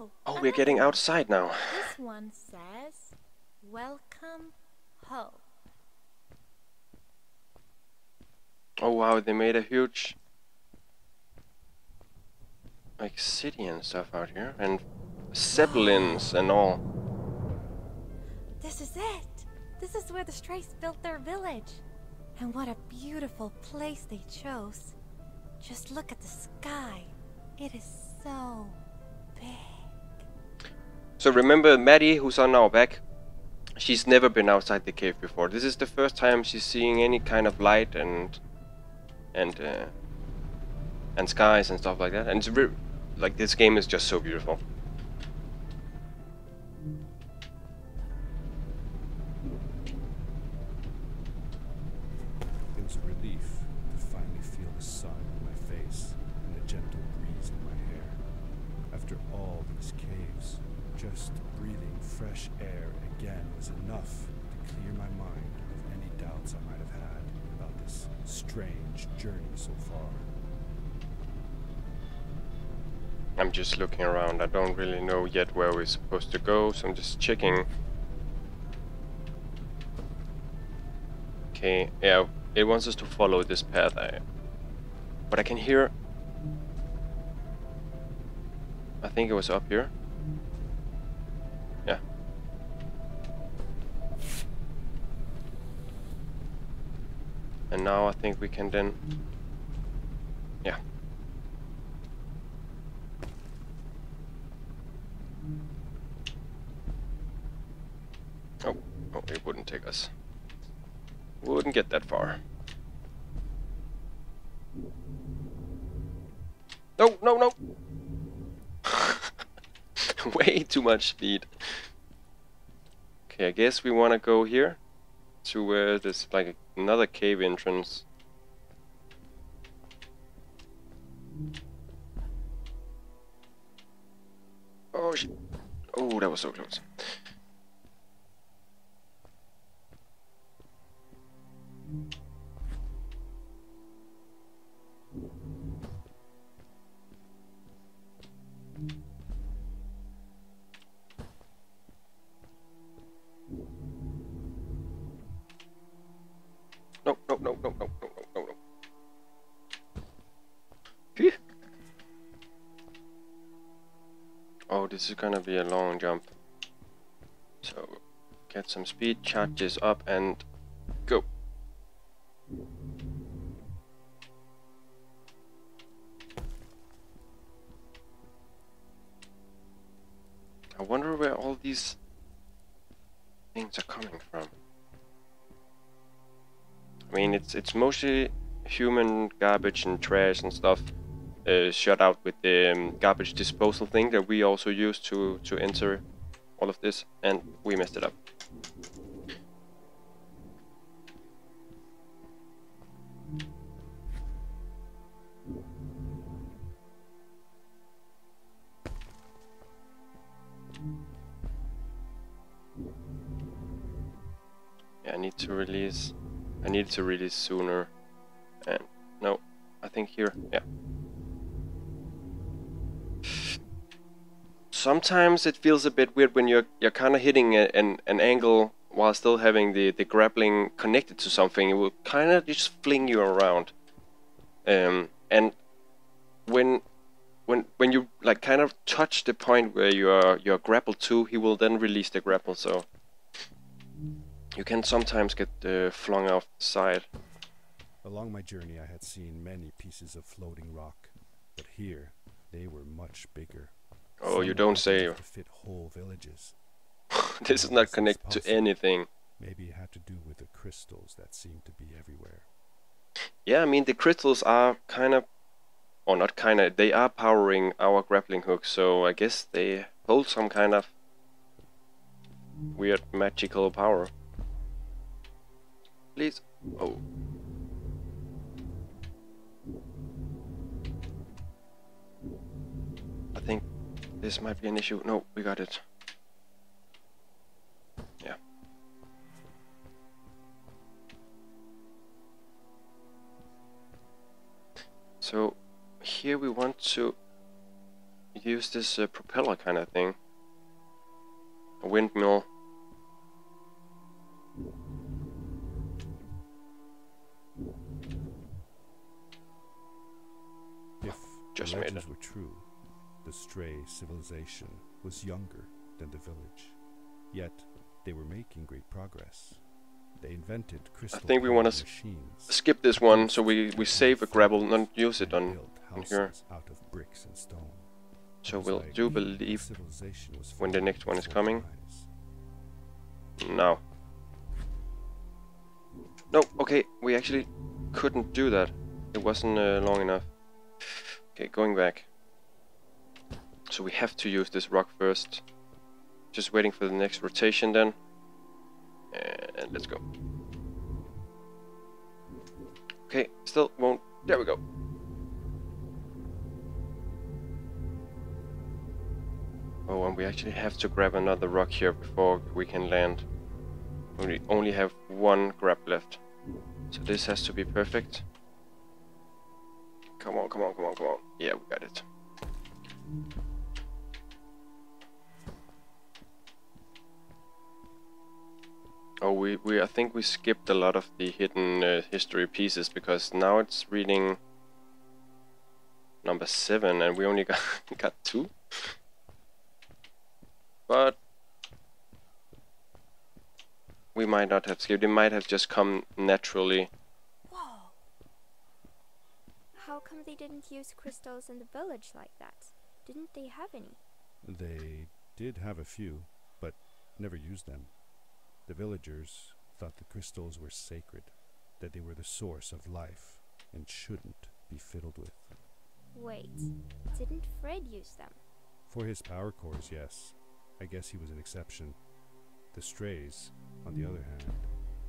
Oh. Oh, we're getting outside now. This one says, "Welcome home." Oh wow, they made a huge like city and stuff out here and zeppelins and all. This is it. This is where the Strays built their village. And what a beautiful place they chose. Just look at the sky. It is so big. So remember Maddie who's on our back? She's never been outside the cave before. This is the first time she's seeing any kind of light and and uh, and skies and stuff like that. And it's like this game is just so beautiful. Just breathing fresh air again was enough to clear my mind of any doubts I might have had about this strange journey so far. I'm just looking around. I don't really know yet where we're supposed to go, so I'm just checking. Okay, yeah, it wants us to follow this path. I, but I can hear. I think it was up here. And now I think we can then. Yeah. Oh, oh, it wouldn't take us. Wouldn't get that far. No, no, no! Way too much speed. Okay, I guess we want to go here to where there's like another cave entrance. Oh, sh oh, that was so close. This is gonna be a long jump. So, get some speed, charge this up, and go. I wonder where all these things are coming from. I mean, it's it's mostly human garbage and trash and stuff uh, shut out with the um, garbage disposal thing that we also use to to enter all of this, and we messed it up. Yeah, I need to release. I need to release sooner. And no, I think here. Yeah. Sometimes it feels a bit weird when you're you're kind of hitting a, an an angle while still having the the grappling connected to something. It will kind of just fling you around. Um, and when when when you like kind of touch the point where you are you're grappled to, he will then release the grapple. So you can sometimes get uh, flung off the side. Along my journey, I had seen many pieces of floating rock, but here they were much bigger. Oh, you don't say. To fit whole villages. this is not connected to anything. Maybe it had to do with the crystals that seemed to be everywhere. Yeah, I mean the crystals are kind of, or not kind of, they are powering our grappling hook. So I guess they hold some kind of weird magical power. Please. Oh. This might be an issue. No, we got it. Yeah. So here we want to use this uh, propeller kind of thing. A windmill. If Just made it. were true, the stray civilization was younger than the village. Yet they were making great progress. They invented crystal I think we s- machines. Skip this one so we, we save a grapple, not use it and on, on here. out of bricks and stone. So we'll do believe civilization was when the next one is coming. now. No, okay, we actually couldn't do that. It wasn't uh, long enough. Okay, going back. So we have to use this rock first. Just waiting for the next rotation then. And let's go. Okay, still won't. There we go. Oh, and we actually have to grab another rock here before we can land. We only have one grab left. So this has to be perfect. Come on, come on, come on, come on. Yeah, we got it. Oh, we, we I think we skipped a lot of the hidden uh, history pieces because now it's reading number seven and we only got got two. But we might not have skipped. It might have just come naturally. Whoa. How come they didn't use crystals in the village like that? Didn't they have any? They did have a few, but never used them. The villagers thought the crystals were sacred, that they were the source of life and shouldn't be fiddled with. Wait, didn't Fred use them? For his power cores, yes. I guess he was an exception. The strays, on the other hand,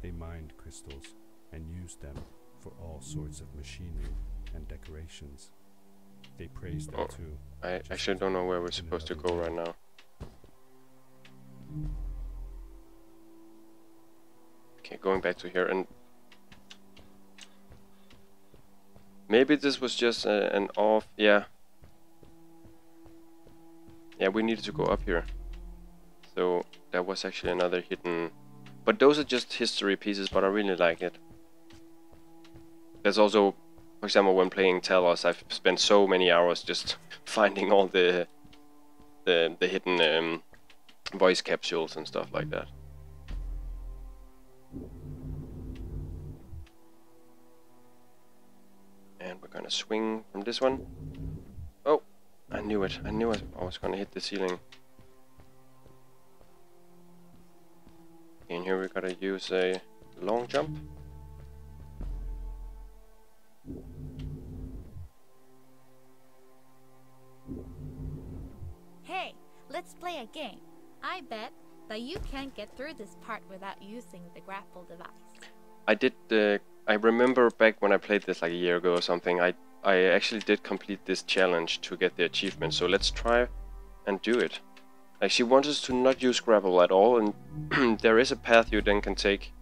they mined crystals and used them for all sorts of machinery and decorations. They praised them Oh. too. I Just actually don't know where we're supposed to go right now. Going back to here and maybe this was just a, an off. Yeah. Yeah, we needed to go up here. So that was actually another hidden. But those are just history pieces, but I really like it. There's also, for example, when playing Talos, I've spent so many hours just finding all the the the hidden um, voice capsules and stuff like that. We're gonna swing from this one. Oh, I knew it. I knew I was gonna hit the ceiling. And here we gotta use a long jump. Hey, let's play a game. I bet that you can't get through this part without using the grapple device. I did. I remember back when I played this like a year ago or something. I I actually did complete this challenge to get the achievement. So let's try and do it. Like she wants us to not use grapple at all, and there is a path you then can take.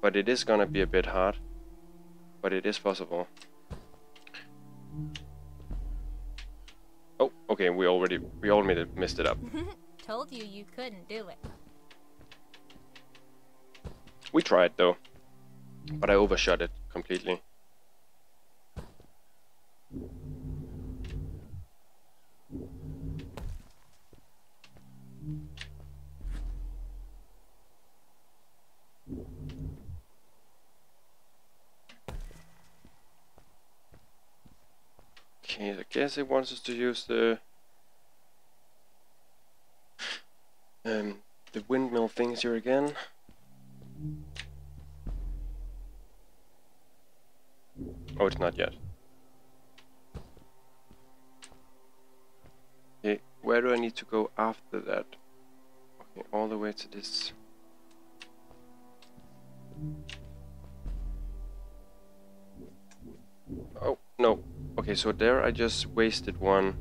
But it is gonna be a bit hard. But it is possible. Oh, okay. We already we all made it, messed it up. Told you you couldn't do it. We tried though, but I overshot it completely. Okay, I guess it wants us to use the um the windmill things here again. Oh, it's not yet. Okay, where do I need to go after that? Okay, all the way to this. Oh, no. Okay, so there I just wasted one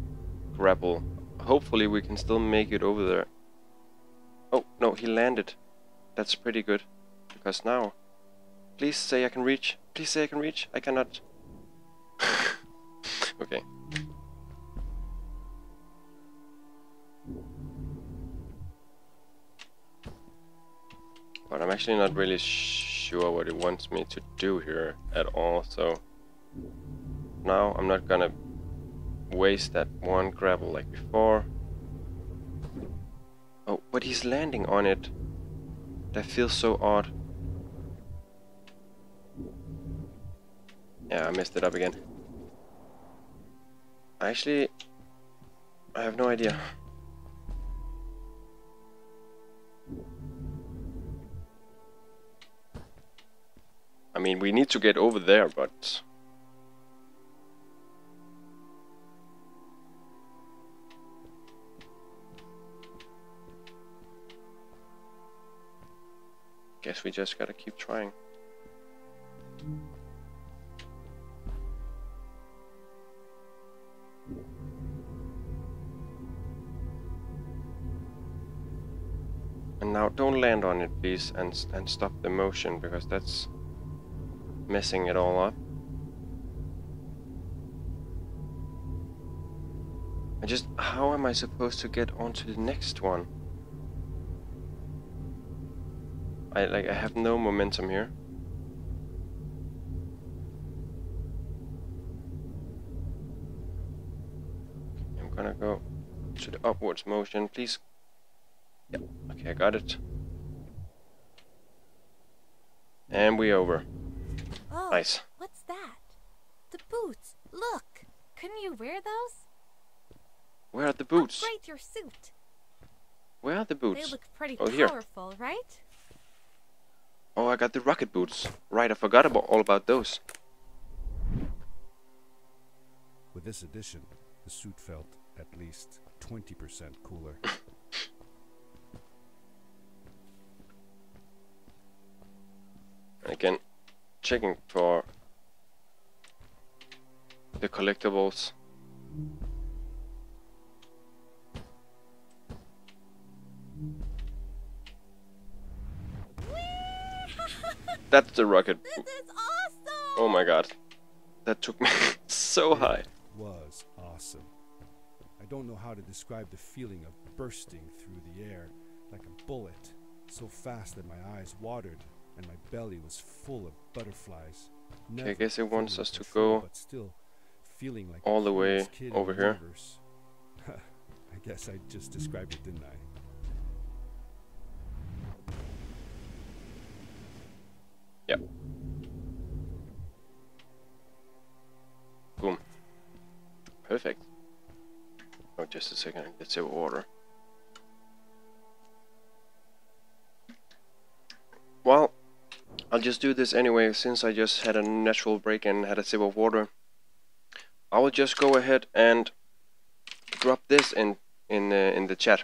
grapple. Hopefully we can still make it over there. Oh, no, he landed. That's pretty good. Because now... Please say I can reach. Please say I can reach. I cannot. But I'm actually not really sure what it wants me to do here at all, so... Now I'm not gonna waste that one grapple like before. Oh, but he's landing on it. That feels so odd. Yeah, I messed it up again. Actually, I have no idea. I mean, we need to get over there, but... Guess we just gotta keep trying. And now don't land on it please and, and stop the motion because that's messing it all up. I just, how am I supposed to get onto the next one? I like, I have no momentum here. I'm gonna go to the upwards motion, please. Yeah, okay, I got it. And we over. Nice. what's that? The boots. Look. Couldn't you wear those? Where are the boots? Upgrade your suit. Where are the boots? They look pretty Oh, here. powerful, right? Oh, I got the rocket boots. Right, I forgot about all about those. With this addition, the suit felt at least 20% cooler. Again, checking for the collectibles. That's the rocket. This is awesome! Oh my god. That took me so high. It was awesome. I don't know how to describe the feeling of bursting through the air like a bullet, so fast that my eyes watered and my belly was full of butterflies. I guess it wants us to go but still feeling like all the way coolest kid in over here. I guess I just described it, didn't I? Yep. Boom. Perfect. Oh, just a second. Let's have water. I'll just do this anyway, since I just had a natural break and had a sip of water. I will just go ahead and drop this in in uh, in the chat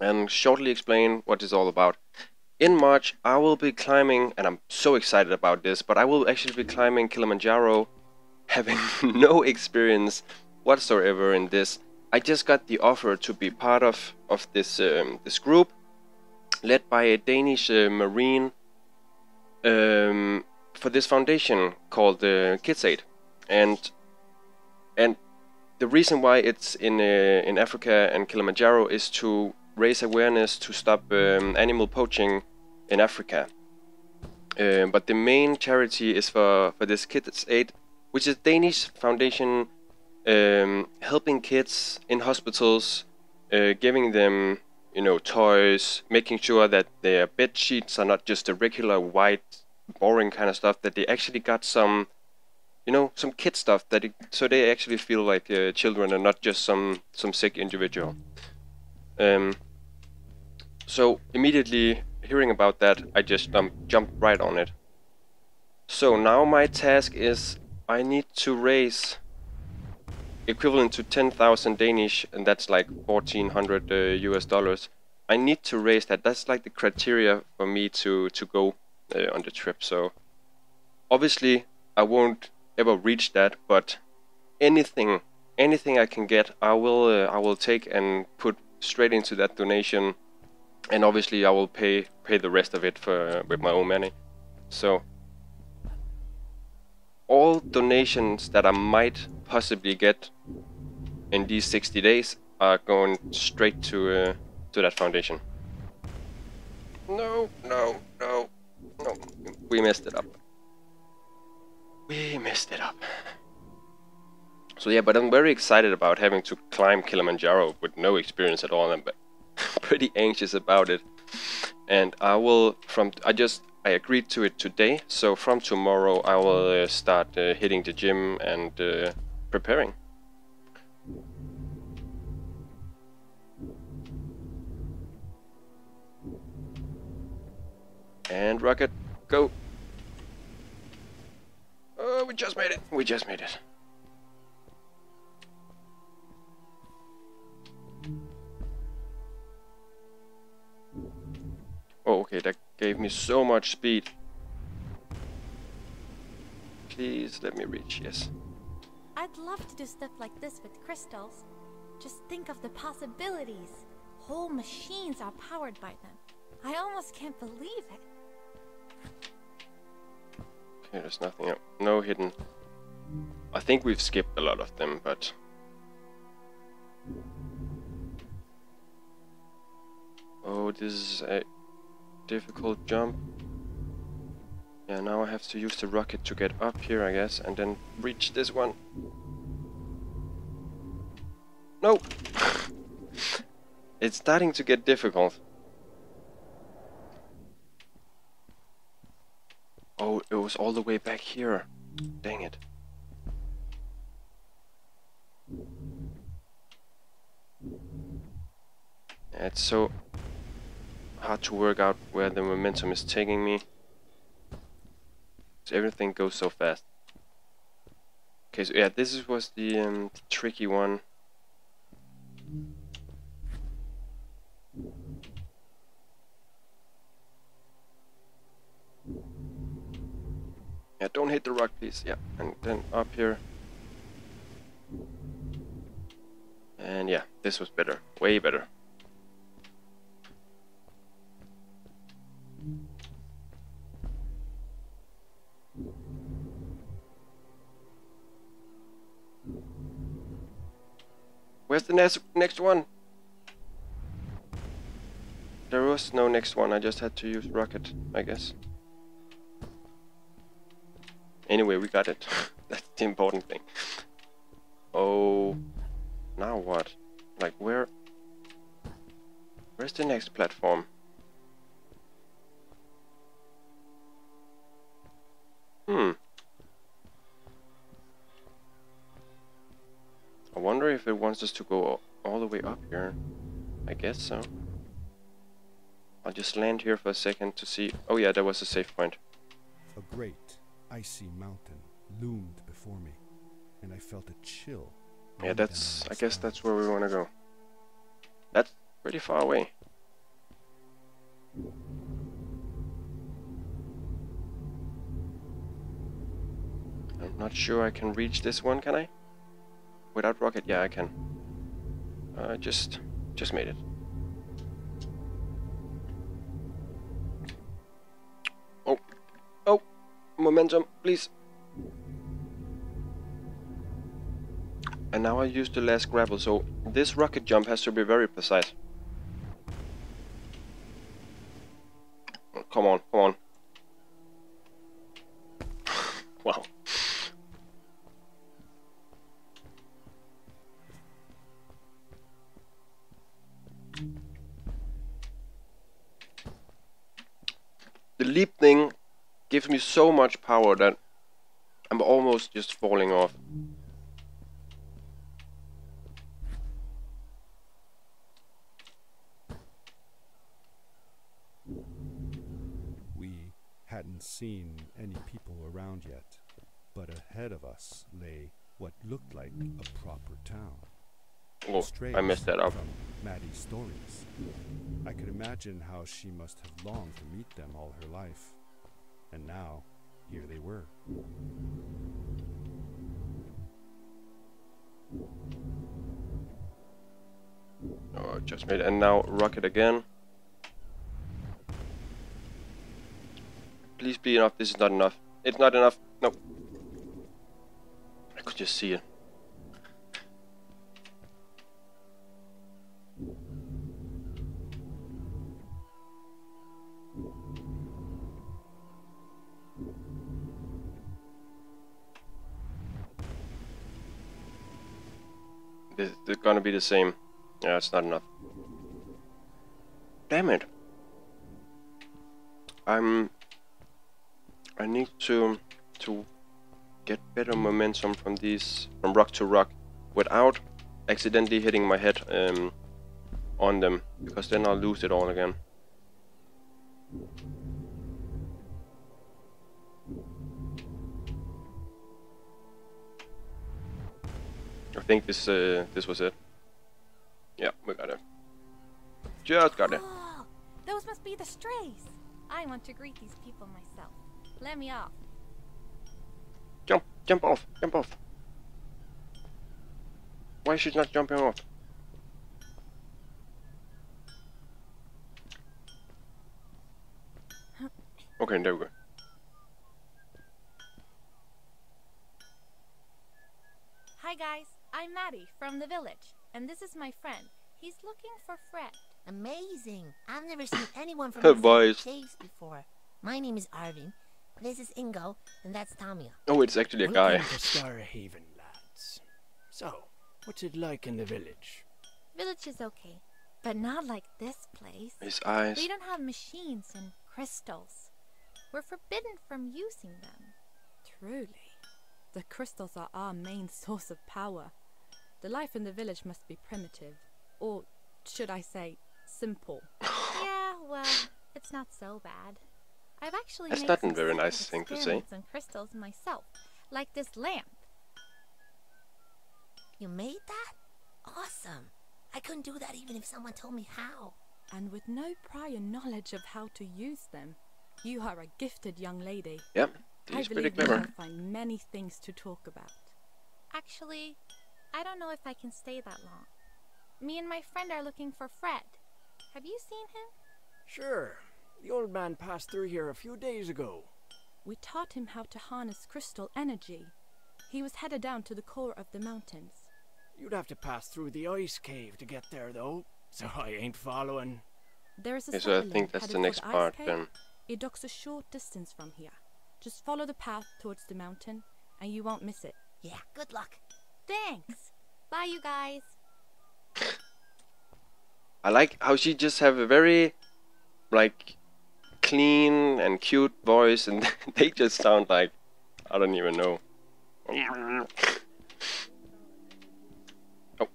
and shortly explain what it's all about. In March, I will be climbing, and I'm so excited about this, but I will actually be climbing Kilimanjaro having no experience whatsoever in this. I just got the offer to be part of, of this, um, this group led by a Danish uh, marine um, for this foundation called uh, KidsAid. And, and the reason why it's in, uh, in Africa and Kilimanjaro is to raise awareness to stop um, animal poaching in Africa. Um, but the main charity is for, for this Kids Aid, which is Danish foundation um, helping kids in hospitals, uh, giving them you know toys, making sure that their bed sheets are not just a regular white, boring kind of stuff. That they actually got some, you know, some kid stuff that it, so they actually feel like uh, children and not just some some sick individual. Um, so immediately hearing about that, I just um, jumped right on it. So now my task is I need to raise equivalent to 10,000 Danish, and that's like 1400 uh, US dollars. I need to raise that. That's like the criteria for me to to go uh, on the trip. So obviously I won't ever reach that, but anything anything I can get, I will uh, I will take and put straight into that donation and obviously I will pay pay the rest of it for with my own money. So all donations that I might possibly get in these 60 days are going straight to uh, to that foundation. No, no, no, no. We messed it up. We messed it up. So yeah, but I'm very excited about having to climb Kilimanjaro with no experience at all. I'm pretty anxious about it. And I will from I just I agreed to it today. So from tomorrow I will uh, start uh, hitting the gym and uh, preparing. And rocket, go. Oh, we just made it. We just made it. Oh, okay, that gave me so much speed. Please let me reach, yes. I'd love to do stuff like this with crystals. Just think of the possibilities. Whole machines are powered by them. I almost can't believe it. Okay, there's nothing, no hidden. I think we've skipped a lot of them, but... Oh, this is a difficult jump. Yeah, now I have to use the rocket to get up here, I guess, and then reach this one. No! it's starting to get difficult. Oh, it was all the way back here. Dang it. It's so hard to work out where the momentum is taking me. Everything goes so fast. Okay, so yeah, this was the, um, the tricky one. Yeah, don't hit the rock, please. Yeah, and then up here. And yeah, this was better. Way better. Where's the next next one? There was no next one, I just had to use rocket, I guess. Anyway, we got it. That's the important thing. Oh, now what? Like where? Where's the next platform? Wants us to go all the way up here. I guess so. I'll just land here for a second to see. Oh yeah, that was a safe point. A great icy mountain loomed before me, and I felt a chill. Yeah, that's. I guess that's where we want to go. That's pretty far away. I'm not sure I can reach this one, can I? Without rocket? Yeah, I can. I uh, just, just made it. Oh, oh, momentum, please. And now I use the last grapple, so this rocket jump has to be very precise. On, come on. So much power that I'm almost just falling off. We hadn't seen any people around yet, but ahead of us lay what looked like a proper town. Oh, I messed that up. From Maddie's stories. I could imagine how she must have longed to meet them all her life. And now, here they were. Oh, just made it. And now rocket again. Please be enough. This is not enough. It's not enough. No. I could just see it. Gonna be the same. Yeah, it's not enough. Damn it. I'm. I need to to get better momentum from these from rock to rock without accidentally hitting my head um, on them because then I'll lose it all again. Think this uh, this was it. Yeah, we got it. Just got it. Oh, those must be the strays. I want to greet these people myself. Let me off. Jump, jump off, jump off. Why is she not jumping off? Okay, there we go. Hi guys, I'm Maddie from the village, and this is my friend. He's looking for Fred. Amazing. I've never seen anyone from Hey, the same boys. caves before. My name is Arvin. This is Ingo, and that's Tamia. Oh, it's actually a guy. Welcome to Starhaven, lads. So, what's it like in the village? Village is okay, but not like this place. His eyes. They don't have machines and crystals. We're forbidden from using them. Truly. The crystals are our main source of power. The life in the village must be primitive. Or should I say, simple. yeah, well, it's not so bad. I've actually That's made not a some very nice thing to say. experiments on crystals myself, like this lamp. You made that? Awesome. I couldn't do that even if someone told me how. And with no prior knowledge of how to use them, you are a gifted young lady. Yep, I he's pretty believe we clever. shall find many things to talk about. Actually, I don't know if I can stay that long. Me and my friend are looking for Fred. Have you seen him? Sure. The old man passed through here a few days ago. We taught him how to harness crystal energy. He was headed down to the core of the mountains. You'd have to pass through the ice cave to get there, though. So I ain't following. There is a Okay, so I settlement think that's the next ice part cave. then. It docks a short distance from here. Just follow the path towards the mountain, and you won't miss it. Yeah, good luck. Thanks. Bye, you guys. I like how she just have a very like clean and cute voice and they just sound like I don't even know. Oh.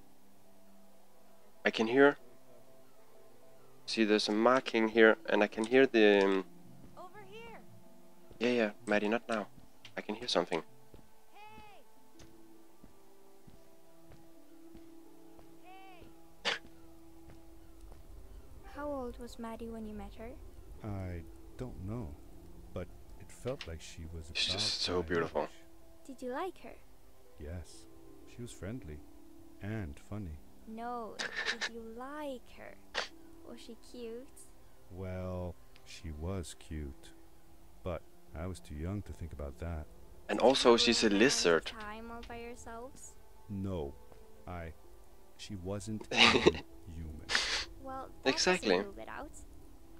I can hear See there's a marking here and I can hear the um, Over here. Yeah yeah, Maddie not now. I can hear something. Was Maddie when you met her? I don't know, but it felt like she was She's just so beautiful. age. Did you like her? Yes, she was friendly and funny. No. Did you like her? Was she cute? Well, she was cute, but I was too young to think about that. And also You she's a lizard. Time all by yourselves. No, I. She wasn't even human. Well, that Exactly. doesn't rule out.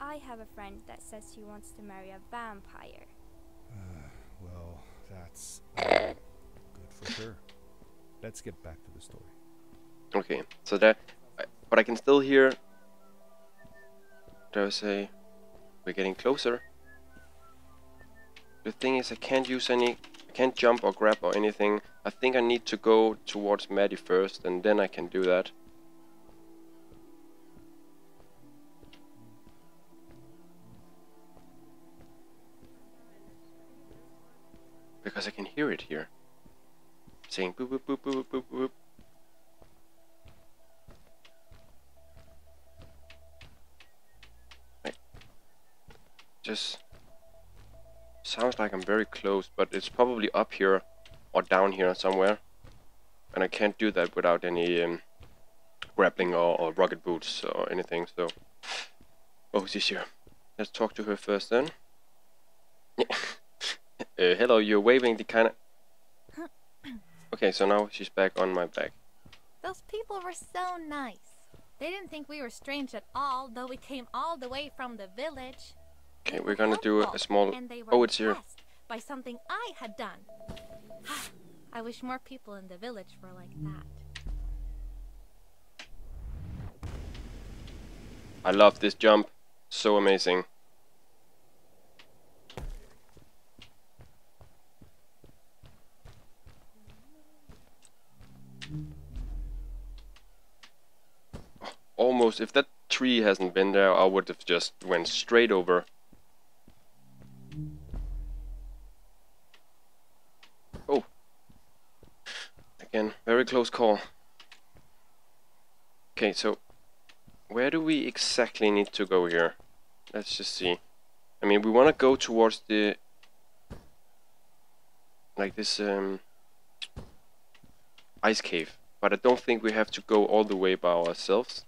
I have a friend that says she wants to marry a vampire. Well, that's uh, good for her. Let's get back to the story. Okay, so that, I- but I can still hear. There's a. We're getting closer. The thing is, I can't use any. I can't jump or grab or anything. I think I need to go towards Maddie first, and then I can do that. Because I can hear it here. Saying boop boop boop boop boop boop boop. just sounds like I'm very close, but it's probably up here or down here somewhere. And I can't do that without any um, grappling or, or rocket boots or anything, so... Oh, she's here. Let's talk to her first then. Uh, hello, you're waving the kind of... okay, so now she's back on my back. Those people were so nice. They didn't think we were strange at all, though we came all the way from the village. Okay, we're gonna do a, a small... oh, it's here. ...by something I had done. I wish more people in the village were like that. I love this jump. So amazing. If that tree hasn't been there, I would have just went straight over. Oh. Again, very close call. Okay, so where do we exactly need to go here? Let's just see. I mean, we want to go towards the like this um, ice cave, but I don't think we have to go all the way by ourselves.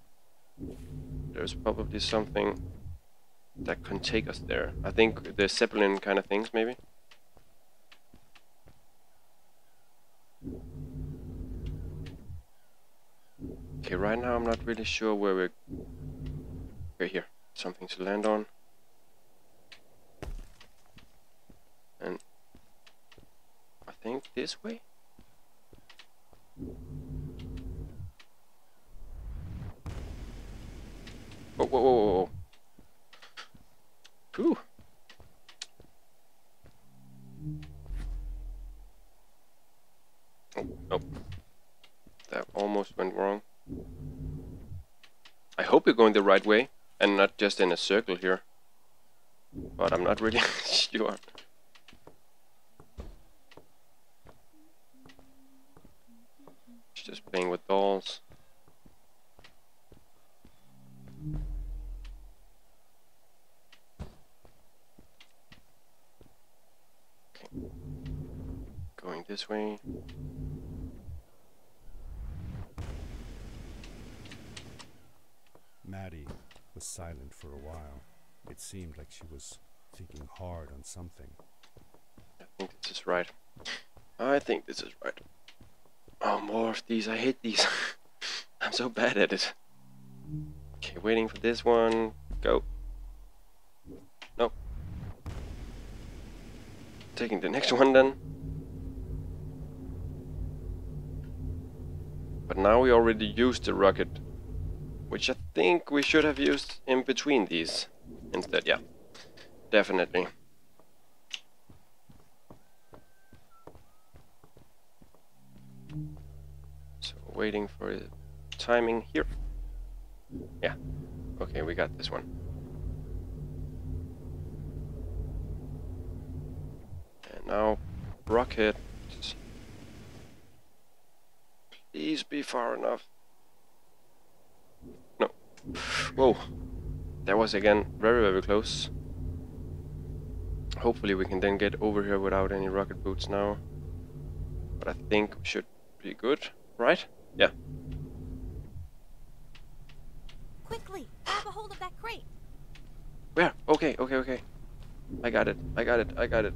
There's probably something that can take us there. I think the zeppelin kind of things, maybe. Okay, right now I'm not really sure where we're... We're here. Something to land on. And... I think this way? Whoa, whoa, whoa, whoa. Whew. Oh, nope. That almost went wrong. I hope we're going the right way and not just in a circle here. But I'm not really sure. Just playing with dolls. Going this way. Maddie was silent for a while. It seemed like she was thinking hard on something. I think this is right. I think this is right. Oh, more of these. I hate these. I'm so bad at it. Okay, waiting for this one. Go. Nope. Taking the next one then. But now we already used the rocket. Which I think we should have used in between these instead, yeah. Definitely. So waiting for the timing here. Yeah. Okay, we got this one. And now rocket. Please be far enough. No. Whoa. That was again very very close. Hopefully we can then get over here without any rocket boots now. But I think we should be good, right? Yeah. Quickly, grab a hold of that crate. Where? Okay, okay, okay. I got it. I got it. I got it.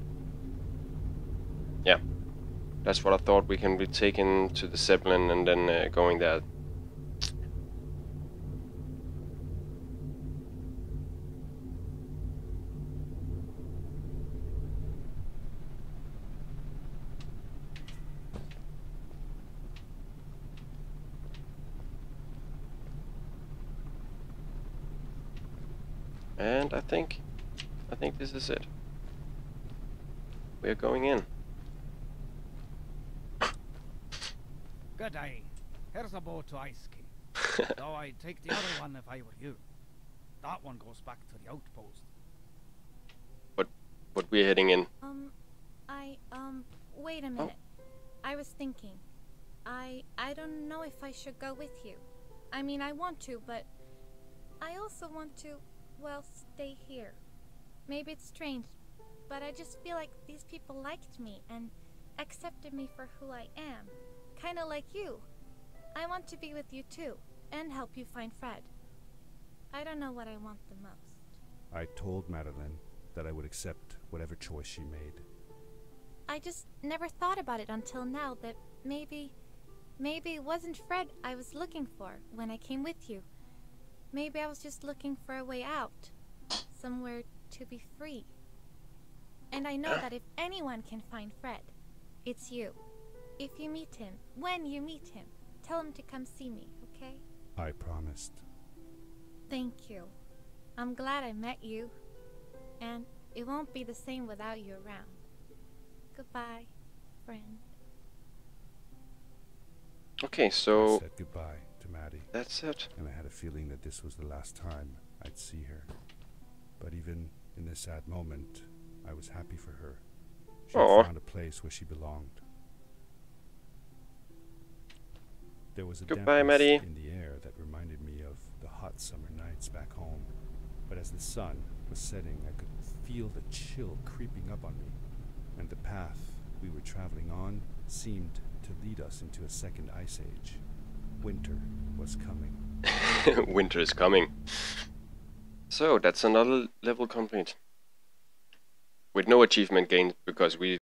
Yeah. That's what I thought. We can be taken to the Zeppelin and then uh, going there. And I think, I think this is it. We are going in. Good day. Here's a boat to Ice Cave. Though I'd take the other one if I were you. That one goes back to the outpost. But we're heading in. Um, I, um, wait a minute. I was thinking. I, I don't know if I should go with you. I mean, I want to, but I also want to, well, stay here. Maybe it's strange, but I just feel like these people liked me and accepted me for who I am. Kinda like you. I want to be with you too, and help you find Fred. I don't know what I want the most. I told Madeline that I would accept whatever choice she made. I just never thought about it until now that maybe. Maybe it wasn't Fred I was looking for when I came with you. Maybe I was just looking for a way out. Somewhere to be free. And I know that if anyone can find Fred, it's you. If you meet him, when you meet him, tell him to come see me, okay? I promised. Thank you. I'm glad I met you. And it won't be the same without you around. Goodbye, friend. Okay, so. I so said goodbye to Maddie, that's it. and I had a feeling that this was the last time I'd see her. But even in this sad moment, I was happy for her. She had found a place where she belonged. There was a Goodbye, dampness Maddie. in the air that reminded me of the hot summer nights back home. But as the sun was setting, I could feel the chill creeping up on me, and the path we were traveling on seemed to lead us into a second ice age. Winter was coming. Winter is coming. So that's another level complete. With no achievement gained because we